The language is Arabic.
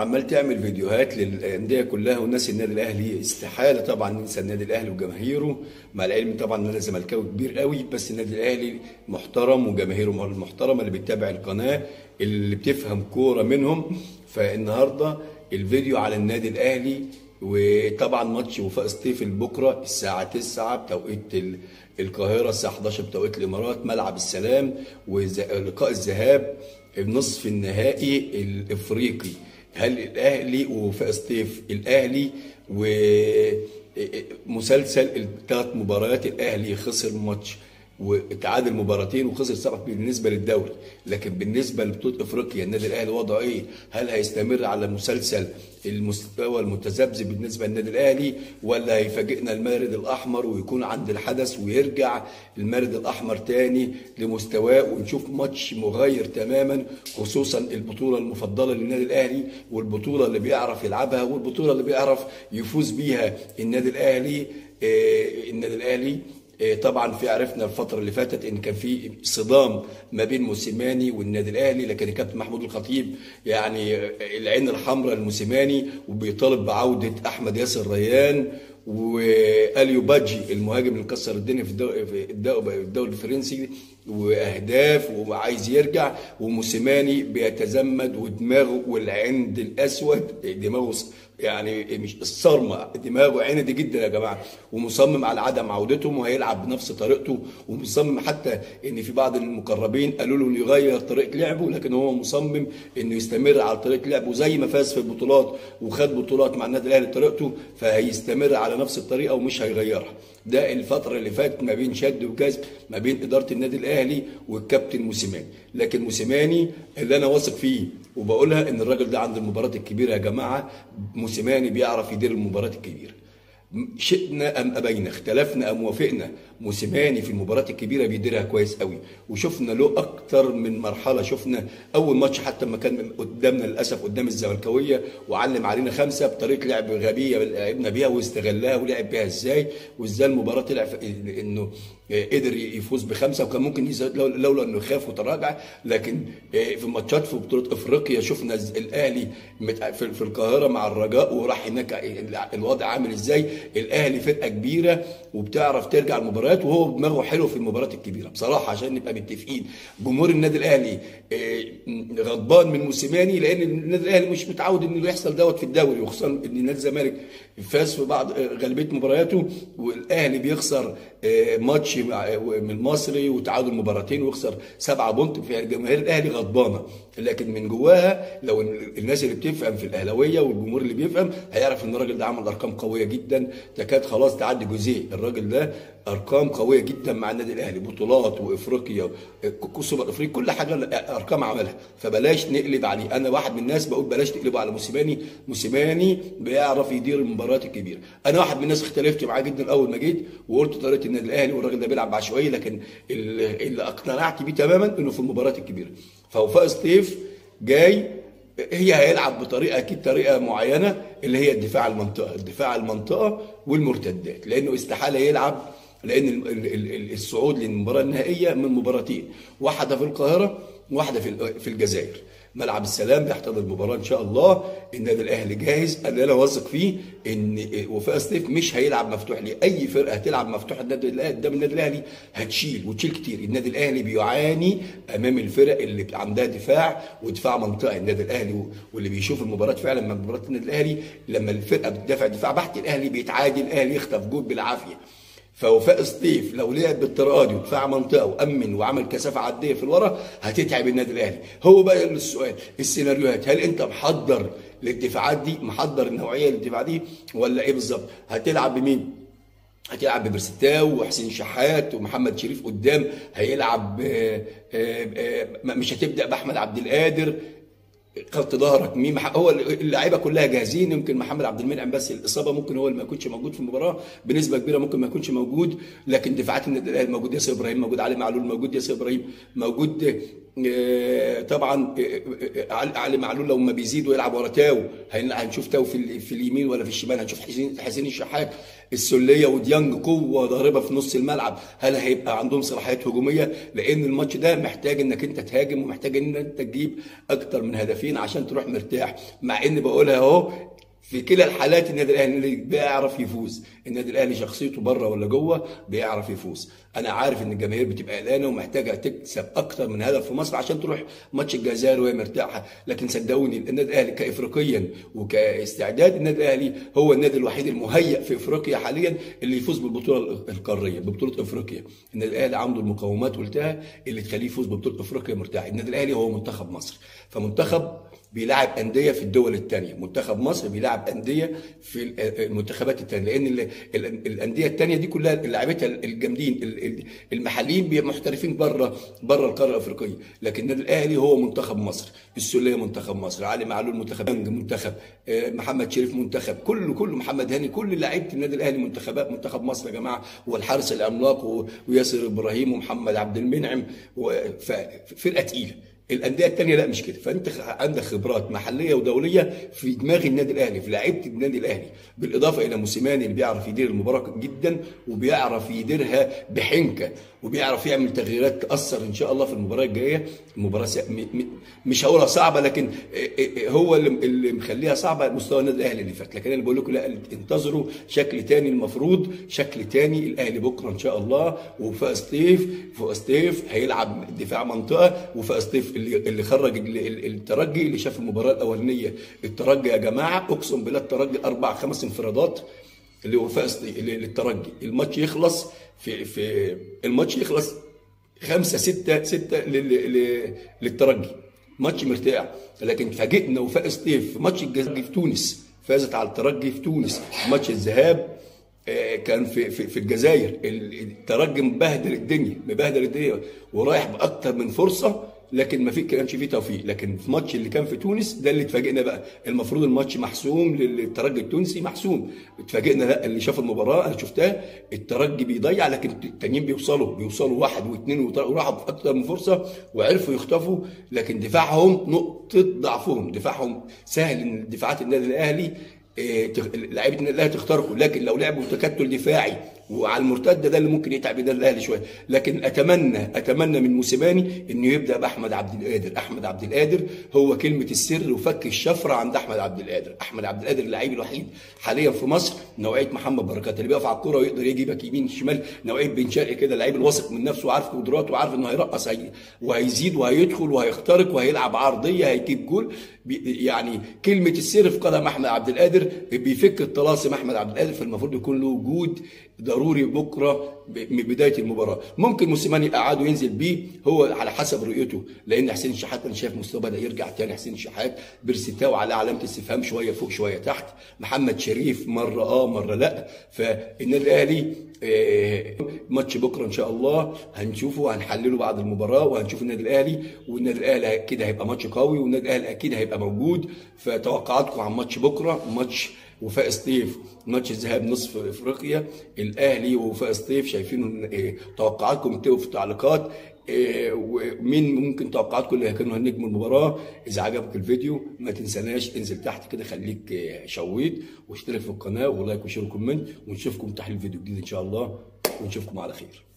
عمال تعمل فيديوهات للأندية كلها والناس النادي الأهلي استحالة طبعا ننسى النادي الأهلي وجماهيره مع العلم طبعا إن أنا زملكاوي كبير قوي بس النادي الأهلي محترم وجماهيره المحترمه اللي بتتابع القناة اللي بتفهم كورة منهم. فالنهاردة الفيديو على النادي الأهلي وطبعا ماتش وفاق سطيف بكرة الساعة 9 بتوقيت ال- القاهرة الساعة 11 بتوقيت الإمارات ملعب السلام ولقاء الذهاب النصف النهائي الإفريقي. هل الأهلي ووفاق سطيف الأهلي ومسلسل الثلاث مباريات الأهلي خسر ماتش وتعادل مباراتين وخسر سبعة بالنسبة للدوري. لكن بالنسبة لبطولة إفريقيا النادي الأهلي وضعه إيه؟ هل هيستمر على مسلسل المستوى المتذبذب بالنسبة للنادي الأهلي ولا هيفاجئنا المارد الأحمر ويكون عند الحدث ويرجع المارد الأحمر تاني لمستواه ونشوف ماتش مغاير تماما خصوصا البطولة المفضلة للنادي الأهلي والبطولة اللي بيعرف يلعبها والبطولة اللي بيعرف يفوز بيها النادي الأهلي آه، النادي الأهلي. طبعا في عرفنا الفترة اللي فاتت إن كان في صدام ما بين موسيماني والنادي الأهلي لكن الكابتن محمود الخطيب يعني العين الحمراء لموسيماني وبيطالب بعودة أحمد ياسر ريان وأليو باجي المهاجم اللي كسر الدنيا في الدوري الفرنسي وأهداف وعايز يرجع وموسيماني بيتزمد ودماغه والعند الأسود دماغه يعني مش الصرمة دماغه عندي جدا يا جماعة. ومصمم على عدم عودتهم وهيلعب بنفس طريقته. ومصمم حتى إن في بعض المقربين قالوا له إنه يغير طريقة لعبه لكن هو مصمم إنه يستمر على طريقة لعبه زي ما فاز في البطولات وخد بطولات مع النادي الأهلي بطريقته فهيستمر على نفس الطريقة ومش هيغيرها. ده الفترة اللي فاتت ما بين شد وجذب ما بين إدارة النادي الأهلي والكابتن موسيماني. لكن موسيماني اللي أنا واثق فيه وبقولها إن الراجل ده عند المباراة الكبيرة يا جماعة موسيماني بيعرف يدير المباراة الكبيرة. شئنا أم أبينا اختلفنا أم وافقنا. موسيماني في المباريات الكبيرة بيديرها كويس قوي. وشفنا له أكتر من مرحلة. شفنا أول ماتش حتى لما كان قدامنا للأسف قدام الزملكاوية وعلم علينا خمسة بطريقة لعب غبية لعبنا بيها واستغلها ولعب بيها إزاي. وإزاي المباراة طلع إنه قدر يفوز بخمسة. وكان ممكن يزود لو- لولا إنه خاف وتراجع. لكن في ماتشات في بطولة إفريقيا شفنا الأهلي في القاهرة مع الرجاء وراح هناك الوضع عامل إزاي. الأهلي فرقة كبيرة وبتعرف ترجع المباريات وهو دماغه حلو في المباريات الكبيرة. بصراحة عشان نبقى متفقين جمهور النادي الأهلي آه، غضبان من موسيماني لأن النادي الأهلي مش متعود انه يحصل دوت في الدوري وخصوصا إن نادي الزمالك فاز في بعض آه، غالبية مبارياته والأهلي بيخسر آه، ماتش من المصري وتعادل مباراتين ويخسر سبعة بونت. في جماهير الأهلي غضبانة. لكن من جواها لو الناس اللي بتفهم في الأهلاوية والجمهور اللي بيفهم هيعرف إن الراجل ده عمل أرقام قوية جدا. تكاد خلاص تعدي جوزيه. الراجل ده أرقام قوية جدا مع النادي الأهلي. بطولات وإفريقيا سوبر إفريقيا كل حاجة أرقام عملها. فبلاش نقلب عليه. أنا واحد من الناس بقول بلاش تقلبوا على موسيماني. موسيماني بيعرف يدير المباريات الكبيرة. أنا واحد من الناس اختلفت معاه جدا أول ما جيت وقلت طريقة النادي الأهلي والراجل ده بيلعب بعشوائية لكن اللي اقتنعت بيه تماما إنه في المباريات الكبيرة. فوفاء سطيف جاي هي هيلعب بطريقة أكيد طريقة معينة اللي هي الدفاع المنطقة الدفاع المنطقة والمرتدات لأنه استحالة يلعب لأن ال- ال- ال- الصعود للمباراة النهائية من مباراتين واحدة في القاهرة ال- في الجزائر. ملعب السلام بيحتضن المباراة إن شاء الله. النادي الأهلي جاهز. أنا واثق فيه إن وفاء سطيف مش هيلعب مفتوح ليه أي فرقة هتلعب مفتوح النادي الاهلي قدام النادي الأهلي هتشيل وتشيل كتير. النادي الأهلي بيعاني أمام الفرق اللي عندها دفاع ودفاع منطقي. النادي الأهلي واللي بيشوف المباراة فعلا من مباراة النادي الأهلي لما الفرقة بتدافع دفاع بحت الأهلي بيتعادل. الأهلي يخطف جول بالعافية. فوفاء سطيف لو لعب بالطريقة ودفاع منطقة وأمن وعمل كثافة عدية في الورا هتتعب النادي الأهلي. هو بقى السؤال السيناريوهات هل أنت محضر للدفاعات دي؟ محضر النوعية للدفاع دي ولا إيه بالظبط؟ هتلعب بمين؟ هتلعب ببرستاو وحسين شحات ومحمد شريف قدام هيلعب آه، آه، آه، مش هتبدأ بأحمد عبد القادر. خط ظهرك مين هو اللعيبة كلها جاهزين يمكن محمد عبد المنعم بس الإصابة ممكن هو اللي ما يكونش موجود في المباراة بنسبة كبيرة ممكن ما يكونش موجود لكن دفاعات النادي الاهلي موجود ياسر إبراهيم موجود علي معلول موجود ياسر إبراهيم موجود آه، طبعا آه، آه، علي معلول لو ما بيزيد ويلعب ورا تاو هن- هنشوف تاو في ال- في اليمين ولا في الشمال هنشوف حسين الشحات. السلية وديانج قوة ضاربة في نص الملعب. هل هيبقى عندهم صلاحيات هجومية؟ لأن الماتش ده محتاج إنك أنت تهاجم ومحتاج إن أنت تجيب أكتر من هدفين عشان تروح مرتاح. مع إن بقولها أهو في كلا الحالات النادي الأهلي بيعرف يفوز. النادي الأهلي شخصيته بره ولا جوه بيعرف يفوز. أنا عارف إن الجماهير بتبقى قلقانة ومحتاجة تكسب أكتر من هدف في مصر عشان تروح ماتش الجزائر وهي مرتاحة. لكن صدقوني النادي الأهلي كافريقيا وكاستعداد النادي الأهلي هو النادي الوحيد المهيئ في إفريقيا حاليا اللي يفوز بالبطولة القارية ببطولة إفريقيا. النادي الأهلي عنده المقومات قلتها اللي تخليه يفوز ببطولة إفريقيا مرتاح. النادي الأهلي هو منتخب مصر. فمنتخب بيلاعب أندية في الدول الثانية منتخب مصر بيلاعب أندية في المنتخبات الثانية لأن ال- ال- الأندية الثانية دي كلها لعيبتها الجامدين ال- ال- المحليين محترفين بره بره القارة الأفريقية. لكن النادي الأهلي هو منتخب مصر. السوليه منتخب مصر. علي معلول منتخب. منتخب. آه، محمد شريف منتخب. كله كله محمد هاني. كل لعيبة النادي الأهلي منتخبات منتخب مصر يا جماعة. والحارس العملاق وياسر إبراهيم ومحمد عبد المنعم فرقة تقيلة. الأندية الثانية لا مش كده. فأنت عندك خبرات محلية ودولية في دماغ النادي الأهلي في لعيبة النادي الأهلي. بالإضافة إلى موسيماني اللي بيعرف يدير المباراة جدا وبيعرف يديرها بحنكة. وبيعرف يعمل تغييرات تأثر إن شاء الله في المباراة الجاية. المباراة. مش هقولها صعبة لكن هو اللي, مخليها صعبة مستوى النادي الأهلي اللي فات. لكن أنا بقول لكم لا انتظروا شكل تاني المفروض شكل تاني الأهلي بكرة إن شاء الله. وفاء سطيف وفاق سطيف هيلعب دفاع منطقة. وفاق سطيف اللي اللي خرج ال- ال- الترجي اللي شاف المباراة الأولانية الترجي يا جماعة أقسم بالله الترجي أربع خمس انفرادات. اللي هو اللي- للترجي الماتش يخلص في في الماتش يخلص خمسة ستة ستة لل- لل- للترجي ماتش مرتاح. لكن فاجئنا وفاق سطيف في ماتش الجزائر في تونس. فازت على الترجي في تونس. ماتش الذهاب آه، كان في في, في الجزائر. ال- الترجي مبهدل الدنيا مبهدل الدنيا. ورايح بأكتر من فرصة لكن ما في كانش فيه توفيق. لكن في ماتش اللي كان في تونس ده اللي اتفاجئنا بقى. المفروض الماتش محسوم للترجي التونسي محسوم. اتفاجئنا لا اللي شاف المباراة أنا شفتها. الترجي بيضيع لكن التانيين بيوصلوا. بيوصلوا واحد واثنين وراحوا في أكتر من فرصة وعرفوا يخطفوا. لكن دفاعهم نقطة ضعفهم. دفاعهم سهل إن دفاعات النادي الأهلي تخ- لعيبة النادي الأهلي تخترقوا. لكن لو لعبوا تكتل دفاعي وعلى المرتده ده اللي ممكن يتعب النادي الأهلي شوية. لكن اتمنى أتمنى من موسيماني إنه يبدأ بأحمد عبد القادر. أحمد عبد القادر هو كلمة السر وفك الشفرة عند أحمد عبد القادر. أحمد عبد القادر اللعيب الوحيد حاليا في مصر نوعية محمد بركات. اللي بيقف على الكورة ويقدر يجيبك يمين شمال نوعية بن شرقي كده اللعيب الواثق من نفسه وعارف قدراته وعارف إنه هيرقص هي... وهيزيد وهيدخل وهيخترق وهيلعب عرضية هيجيب جول. يعني كلمة السر في قدم أحمد عبد القادر بيفك الطلاسم أحمد عبد القادر فالمفروض يكون له وجود ضروري بكرة ب- من بداية المباراة. ممكن موسيماني يقعده وينزل بيه هو على حسب رؤيته لأن حسين الشحات أنا شايف مستواه بدأ يرجع تاني. حسين الشحات بيرسيتاو على علامة استفهام شوية فوق شوية تحت. محمد شريف مرة آه مرة لأ. فالنادي الأهلي آه، ماتش بكرة إن شاء الله هنشوفه وهنحلله بعد المباراة وهنشوف النادي الأهلي والنادي الأهلي أكيد هيبقى ماتش قوي والنادي الأهلي أكيد هيبقى موجود. فتوقعاتكم عن ماتش بكرة ماتش وفاق سطيف ماتش الذهاب نصف إفريقيا الأهلي ووفاق سطيف شايفين إيه، توقعاتكم اكتبوا في التعليقات إيه، ومين ممكن توقعاتكم اللي هيكونوا نجم المباراة؟ إذا عجبك الفيديو ما تنساناش انزل تحت كده خليك إيه، شويت واشترك في القناة و like و share و comment ونشوفكم تحت الفيديو جديد إن شاء الله ونشوفكم على خير.